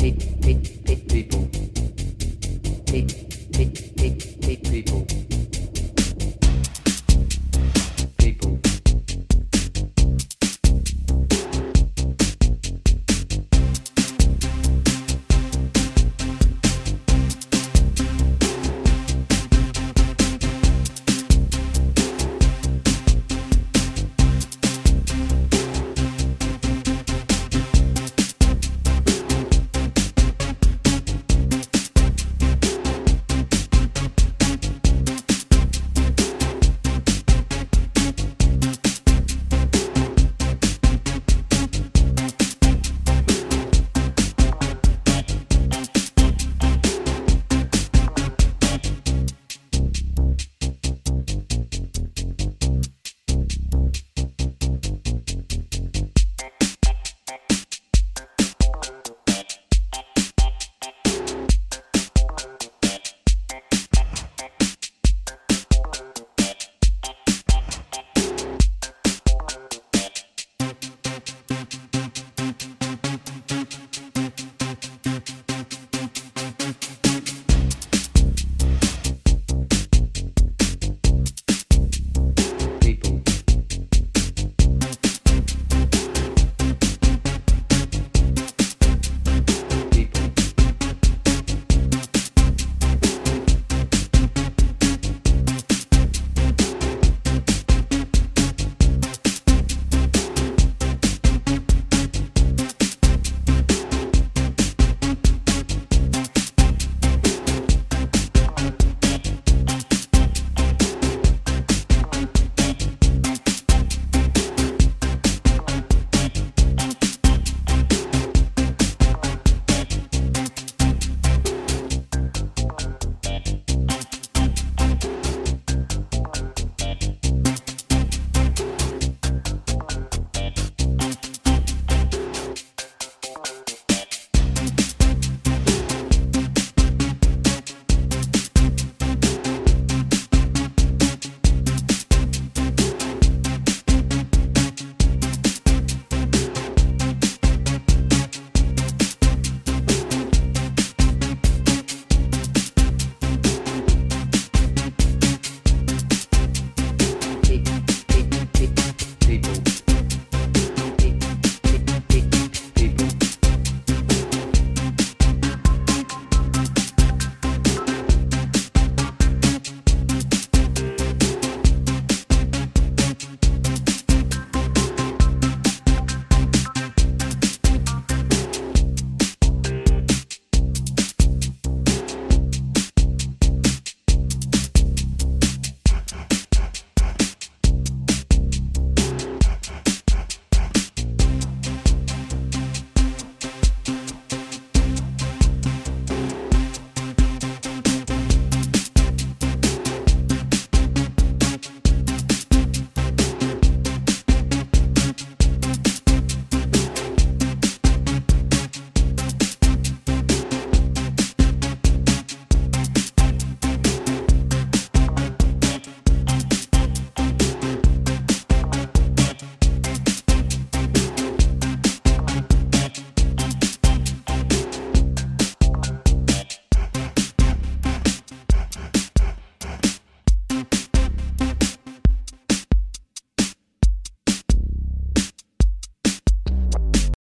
take, take, take people. Take, take, take, take people.